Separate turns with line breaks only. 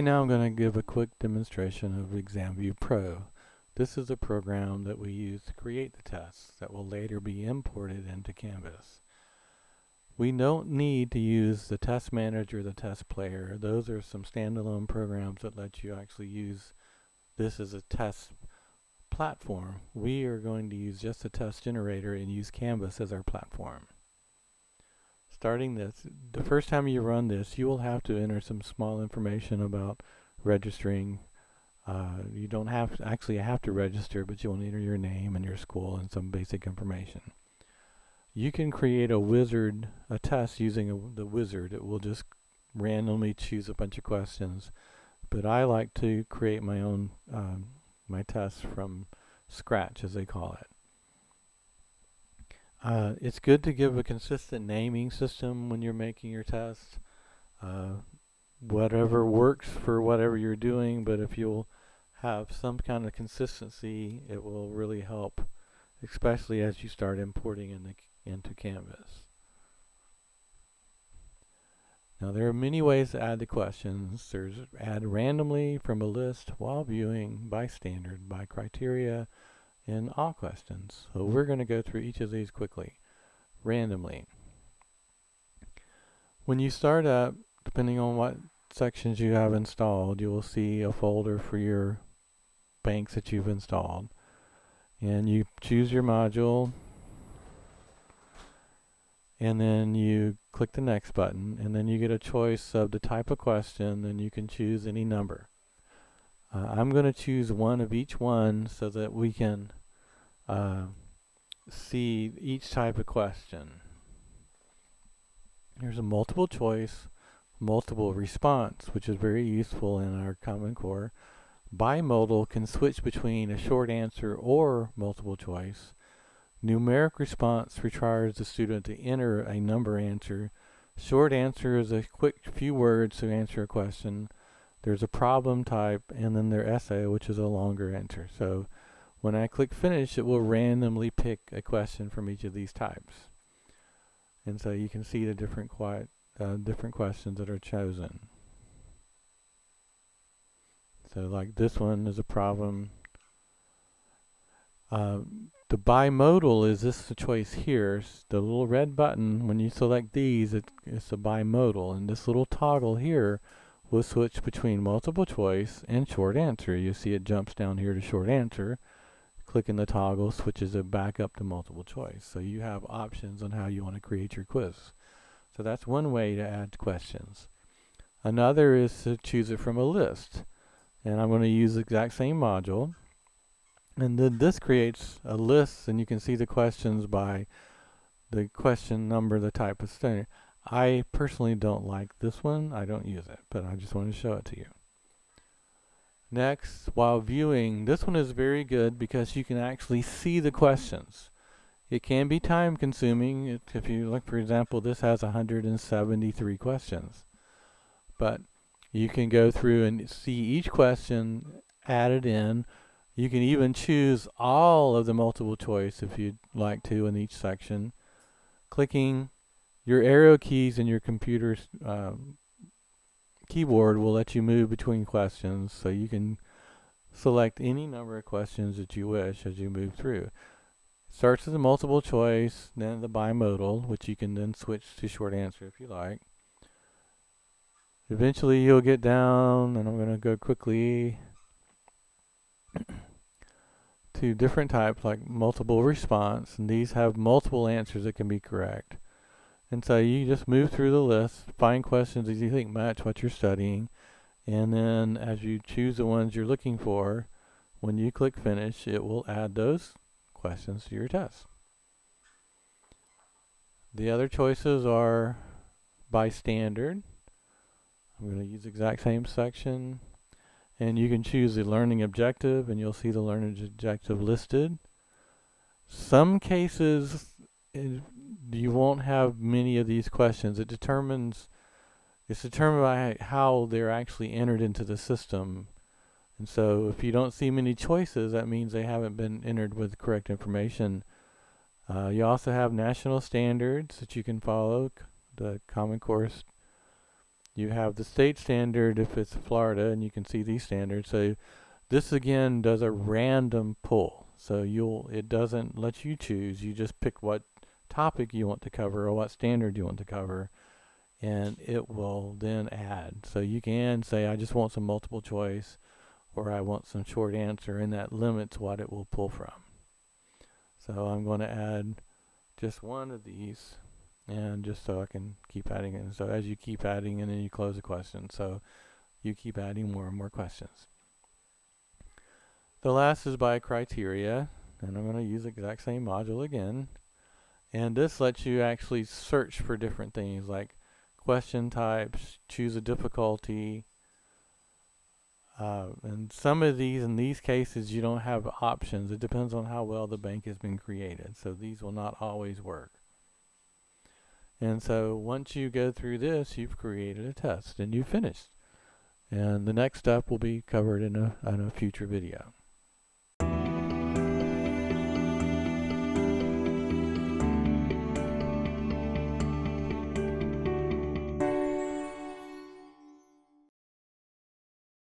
Now I'm going to give a quick demonstration of ExamView Pro. This is a program that we use to create the tests that will later be imported into Canvas. We don't need to use the test manager, the test player. Those are some standalone programs that let you actually use this as a test platform. We are going to use just a test generator and use Canvas as our platform starting this, the first time you run this, you will have to enter some small information about registering. Uh, you don't have to actually have to register, but you'll enter your name and your school and some basic information. You can create a wizard, a test using a, the wizard. It will just randomly choose a bunch of questions. But I like to create my own, um, my tests from scratch, as they call it. Uh, it's good to give a consistent naming system when you're making your tests. Uh, whatever works for whatever you're doing, but if you'll have some kind of consistency, it will really help, especially as you start importing into Canvas. Now there are many ways to add the questions. There's add randomly from a list while viewing, by standard, by criteria, in all questions. So we're going to go through each of these quickly, randomly. When you start up, depending on what sections you have installed, you will see a folder for your banks that you've installed. And you choose your module, and then you click the next button, and then you get a choice of the type of question, and you can choose any number. Uh, I'm going to choose one of each one so that we can uh, see each type of question. Here's a multiple choice, multiple response, which is very useful in our Common Core. Bimodal can switch between a short answer or multiple choice. Numeric response requires the student to enter a number answer. Short answer is a quick few words to answer a question. There's a problem type, and then their essay, which is a longer answer. So when I click finish, it will randomly pick a question from each of these types. And so you can see the different quiet, uh, different questions that are chosen. So like this one is a problem. Uh, the bimodal is this the choice here. The little red button, when you select these, it, it's a bimodal. And this little toggle here will switch between multiple choice and short answer. You see it jumps down here to short answer clicking the toggle switches it back up to multiple choice. So you have options on how you want to create your quiz. So that's one way to add questions. Another is to choose it from a list. And I'm going to use the exact same module. And then this creates a list and you can see the questions by the question number, the type of study. I personally don't like this one. I don't use it, but I just want to show it to you. Next, while viewing, this one is very good because you can actually see the questions. It can be time consuming. If you look, for example, this has 173 questions. But you can go through and see each question added in. You can even choose all of the multiple choice if you'd like to in each section. Clicking your arrow keys in your computer's uh, keyboard will let you move between questions so you can select any number of questions that you wish as you move through. It starts as a multiple choice, then the bimodal, which you can then switch to short answer if you like. Eventually you'll get down, and I'm going to go quickly to different types like multiple response, and these have multiple answers that can be correct. And so you just move through the list, find questions that you think match what you're studying, and then as you choose the ones you're looking for, when you click finish, it will add those questions to your test. The other choices are by standard. I'm going to use the exact same section. And you can choose the learning objective, and you'll see the learning objective listed. Some cases, you won't have many of these questions. It determines, it's determined by how they're actually entered into the system. And so if you don't see many choices, that means they haven't been entered with correct information. Uh, you also have national standards that you can follow, the Common Core You have the state standard if it's Florida, and you can see these standards. So this again does a random pull. So you'll it doesn't let you choose. You just pick what topic you want to cover or what standard you want to cover, and it will then add. So you can say I just want some multiple choice, or I want some short answer, and that limits what it will pull from. So I'm going to add just one of these and just so I can keep adding in. So as you keep adding in and you close the question, so you keep adding more and more questions. The last is by criteria, and I'm going to use the exact same module again. And this lets you actually search for different things like question types, choose a difficulty, uh, and some of these, in these cases, you don't have options. It depends on how well the bank has been created. So these will not always work. And so once you go through this, you've created a test and you've finished. And the next step will be covered in a, in a future video.